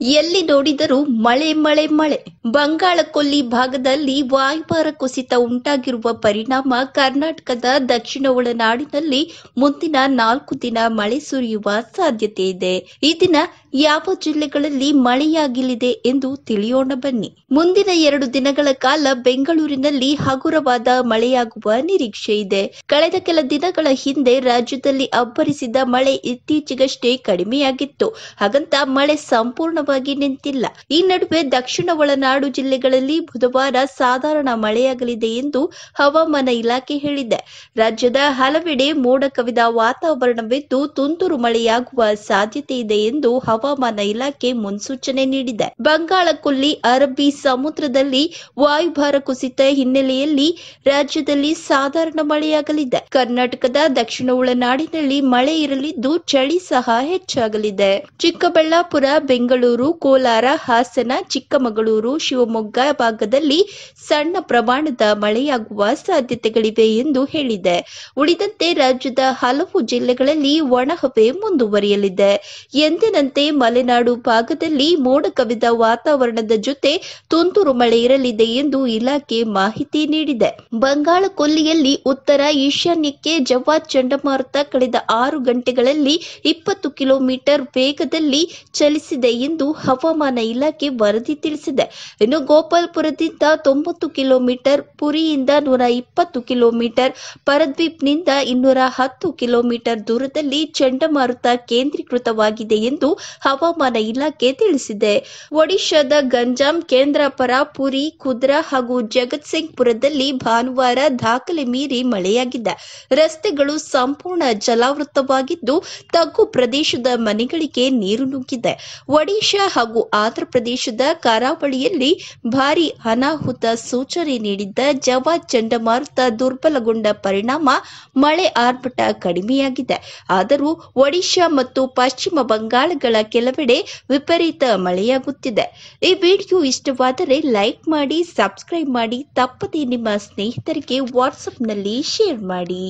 ಎಲ್ಲಿ ನೋಡಿದರೂ ಮಳೆ ಮಳೆ ಮಳೆ. ಬಂಗಾಳ ಕೊಲ್ಲಿ ಭಾಗದಲ್ಲಿ ವಾಯುಭಾರ ಕುಸಿತ ಉಂಟಾಗಿರುವ ಪರಿಣಾಮ ಕರ್ನಾಟಕದ ದಕ್ಷಿಣ ಒಳನಾಡಿನಲ್ಲಿ ಮುಂದಿನ ನಾಲ್ಕು ದಿನ ಮಳೆ ಸುರಿಯುವ ಸಾಧ್ಯತೆ ಇದೆ. ಈ ದಿನ ಯಾವ ಜಿಲ್ಲೆಗಳಲ್ಲಿ ಮಳೆಯಾಗಲಿದೆ ಎಂದು ತಿಳಿಯೋಣ ಬನ್ನಿ. ಮುಂದಿನ ಎರಡು ದಿನಗಳ ಕಾಲ ಬೆಂಗಳೂರಿನಲ್ಲಿ ಹಗುರವಾದ ಮಳೆಯಾಗುವ ನಿರೀಕ್ಷೆ ಇದೆ. ಕಳೆದ ಕೆಲ ದಿನಗಳ ಹಿಂದೆ ರಾಜ್ಯದಲ್ಲಿ ಅಬ್ಬರಿಸಿದ ಮಳೆ ಇತ್ತೀಚೆಗಷ್ಟೇ ಕಡಿಮೆಯಾಗಿತ್ತು. ಹಾಗಂತ ಮಳೆ ಸಂಪೂರ್ಣವಾಗಿ ನಿಂತಿಲ್ಲ. ಈ ನಡುವೆ ದಕ್ಷಿಣ ಒಳನಾಡು ಜಿಲ್ಲೆಗಳಲ್ಲಿ ಬುಧವಾರ ಸಾಧಾರಣ ಮಳೆಯಾಗಲಿದೆ ಎಂದು ಹವಾಮಾನ ಇಲಾಖೆ ಹೇಳಿದೆ. ರಾಜ್ಯದ ಹಲವೆಡೆ ಮೋಡ ಕವಿದ ವಾತಾವರಣವಿದ್ದು, ತುಂತುರು ಮಳೆಯಾಗುವ ಸಾಧ್ಯತೆ ಇದೆ ಎಂದು ಹವಾಮಾನ ಇಲಾಖೆ ಮುನ್ಸೂಚನೆ ನೀಡಿದೆ. ಬಂಗಾಳ ಕೊಲ್ಲಿ, ಅರಬ್ಬಿ ಸಮುದ್ರದಲ್ಲಿ ವಾಯುಭಾರ ಕುಸಿತ ಹಿನ್ನೆಲೆಯಲ್ಲಿ ರಾಜ್ಯದಲ್ಲಿ ಸಾಧಾರಣ ಮಳೆಯಾಗಲಿದೆ. ಕರ್ನಾಟಕದ ದಕ್ಷಿಣ ಒಳನಾಡಿನಲ್ಲಿ ಮಳೆ ಇರಲಿದ್ದು ಚಳಿ ಸಹ ಹೆಚ್ಚಾಗಲಿದೆ. ಚಿಕ್ಕಬಳ್ಳಾಪುರ, ಬೆಂಗಳೂರು, ಕೋಲಾರ, ಹಾಸನ, ಚಿಕ್ಕಮಗಳೂರು, ಶಿವಮೊಗ್ಗ ಭಾಗದಲ್ಲಿ ಸಣ್ಣ ಪ್ರಮಾಣದ ಮಳೆಯಾಗುವ ಸಾಧ್ಯತೆಗಳಿವೆ ಎಂದು ಹೇಳಿದೆ. ಉಳಿದಂತೆ ರಾಜ್ಯದ ಹಲವು ಜಿಲ್ಲೆಗಳಲ್ಲಿ ಒಣಹವೆ ಮುಂದುವರಿಯಲಿದೆ. ಎಂದಿನಂತೆ ಮಲೆನಾಡು ಭಾಗದಲ್ಲಿ ಮೋಡ ಕವಿದ ವಾತಾವರಣದ ಜೊತೆ ತುಂತುರು ಮಳೆ ಇರಲಿದೆ ಎಂದು ಇಲಾಖೆ ಮಾಹಿತಿ ನೀಡಿದೆ. ಬಂಗಾಳ ಕೊಲ್ಲಿಯಲ್ಲಿ ಉತ್ತರ ಈಶಾನ್ಯಕ್ಕೆ ಜವಾದ್ ಚಂಡಮಾರುತ ಕಳೆದ ಆರು ಗಂಟೆಗಳಲ್ಲಿ ಇಪ್ಪತ್ತು ಕಿಲೋಮೀಟರ್ ವೇಗದಲ್ಲಿ ಚಲಿಸಿದೆ ಎಂದು ಹವಾಮಾನ ಇಲಾಖೆ ವರದಿ ತಿಳಿಸಿದೆ. ಇನ್ನು ಗೋಪಾಲ್ಪುರದಿಂದ ತೊಂಬತ್ತು ಕಿಲೋಮೀಟರ್, ಪುರಿಯಿಂದ ನೂರ ಇಪ್ಪತ್ತು ಕಿಲೋಮೀಟರ್, ಪರದ್ವೀಪ್ನಿಂದ ಇನ್ನೂರ ಹತ್ತು ಕಿಲೋಮೀಟರ್ ದೂರದಲ್ಲಿ ಚಂಡಮಾರುತ ಕೇಂದ್ರೀಕೃತವಾಗಿದೆ ಎಂದು ಹವಾಮಾನ ಇಲಾಖೆ ತಿಳಿಸಿದೆ. ಒಡಿಶಾದ ಗಂಜಾಂ, ಕೇಂದ್ರಪರ, ಪುರಿ, ಕುದ್ರಾ ಹಾಗೂ ಜಗತ್ಸಿಂಗ್ಪುರದಲ್ಲಿ ಭಾನುವಾರ ದಾಖಲೆ ಮೀರಿ ಮಳೆಯಾಗಿದೆ. ರಸ್ತೆಗಳು ಸಂಪೂರ್ಣ ಜಲಾವೃತವಾಗಿದ್ದು, ತಗ್ಗು ಪ್ರದೇಶದ ಮನೆಗಳಿಗೆ ನೀರು ನುಗ್ಗಿದೆ. ಒಡಿಶಾ ಹಾಗೂ ಆಂಧ್ರ ಪ್ರದೇಶದ ಕರಾವಳಿಯಲ್ಲಿ ಭಾರಿ ಅನಾಹುತ ಸೂಚನೆ ನೀಡಿದ್ದ ಜವಾ ಚಂಡಮಾರುತ ದುರ್ಬಲಗೊಂಡ ಪರಿಣಾಮ ಮಳೆ ಆರ್ಭಟ ಕಡಿಮೆಯಾಗಿದೆ. ಆದರೂ ಒಡಿಶಾ ಮತ್ತು ಪಶ್ಚಿಮ ಬಂಗಾಳಗಳ ಕೆಲವೆಡೆ ವಿಪರೀತ ಮಳೆಯಾಗುತ್ತಿದೆ. ಈ ವಿಡಿಯೋ ಇಷ್ಟವಾದರೆ ಲೈಕ್ ಮಾಡಿ, ಸಬ್ಸ್ಕ್ರೈಬ್ ಮಾಡಿ, ತಪ್ಪದೇ ನಿಮ್ಮ ಸ್ನೇಹಿತರಿಗೆ ವಾಟ್ಸಪ್ನಲ್ಲಿ ಶೇರ್ ಮಾಡಿ.